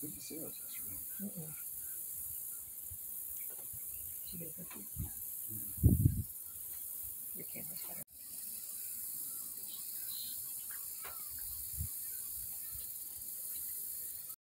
Didn't see those yesterday. Mm-mm. Did you get a cookie? Your camera's better.